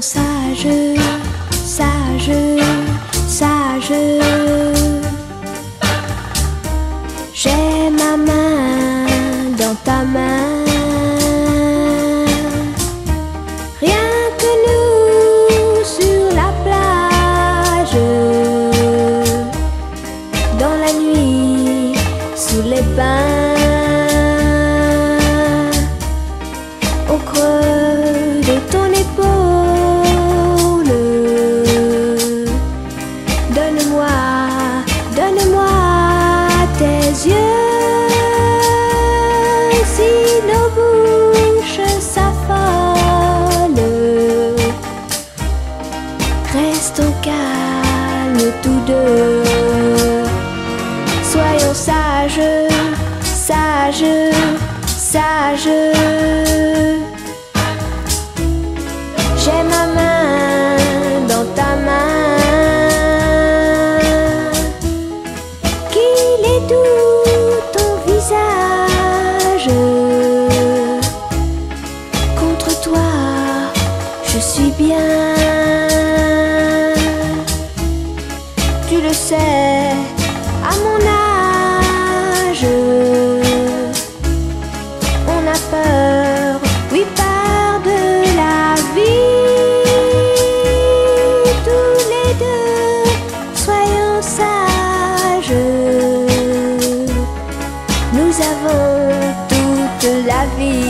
Soyons sages, sages, sages. J'ai ma main dans ta main. Rien que nous sur la plage. Dans la nuit, sous les pins. Restons calmes tous deux. Soyons sages, sages, sages. Bien. Tu le sais, à mon âge, on a peur, oui, peur de la vie. Tous les deux, soyons sages. Nous avons toute la vie.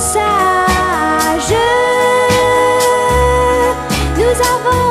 Sages. Nous avons